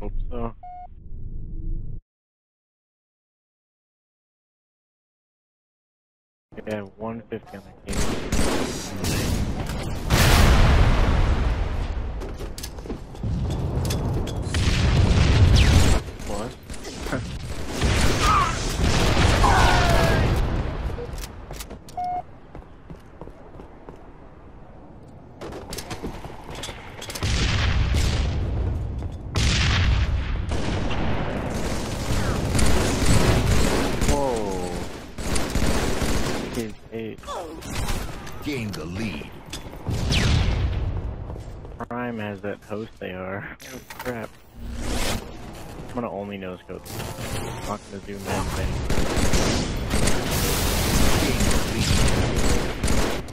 Hope so. Yeah, 150 on the game. Gain the lead. Prime has that host they are. Oh crap. I'm gonna only nose code. I'm not gonna zoom in thing.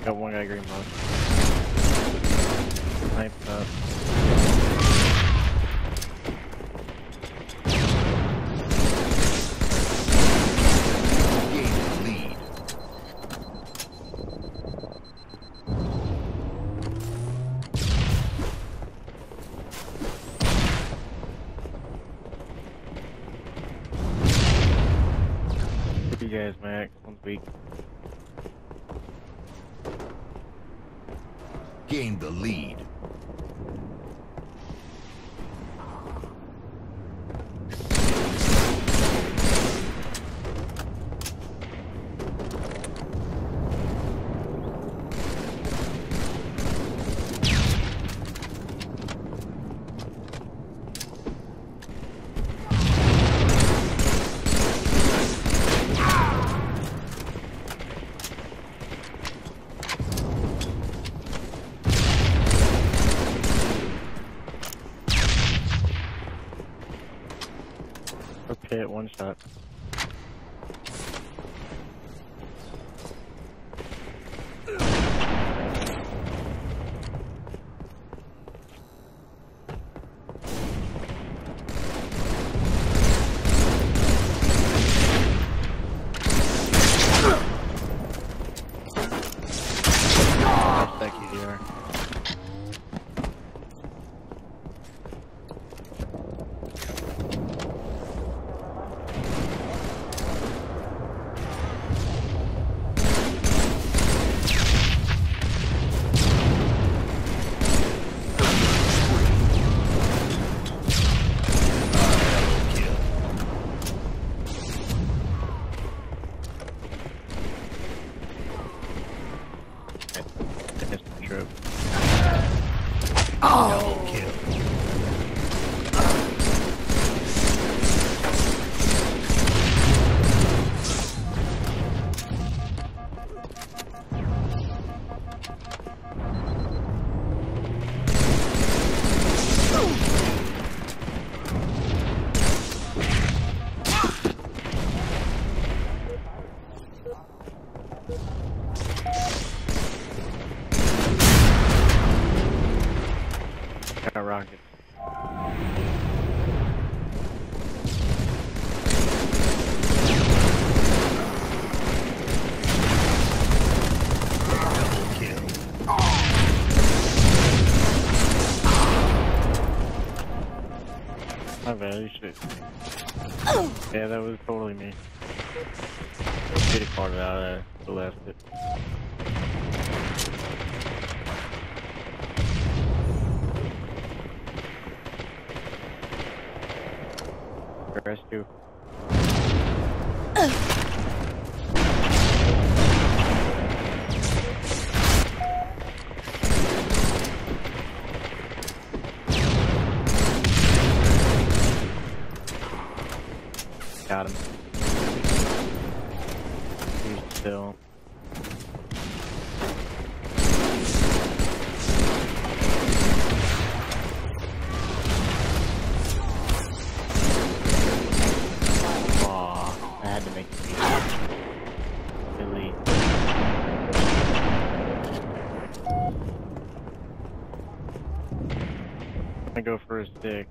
Got one guy green mode. Up. One's weak. Gain the lead. One shot. Got rocket. Double kill. My bad, you. Yeah, that was totally me. Should have called it out, I left it. Two. Got him. gonna go for his dick.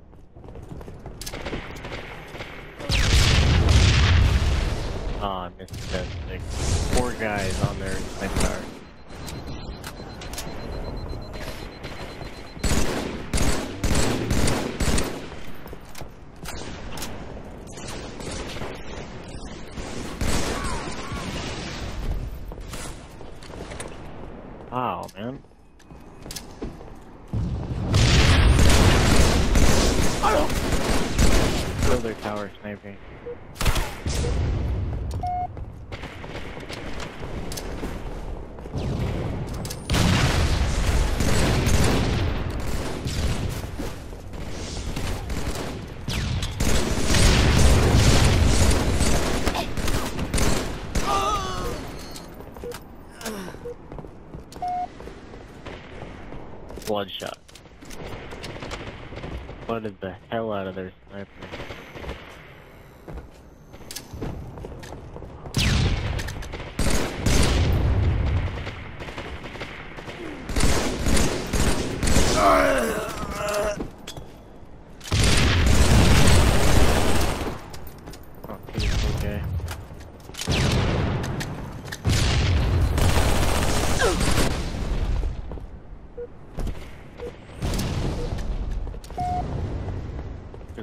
Ah, oh, missed that stick. Four guys on their in car. Wow, man. Okay. Bloodshot. Flooded the hell out of their sniper.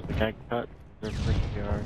The guy cut. There's the yard.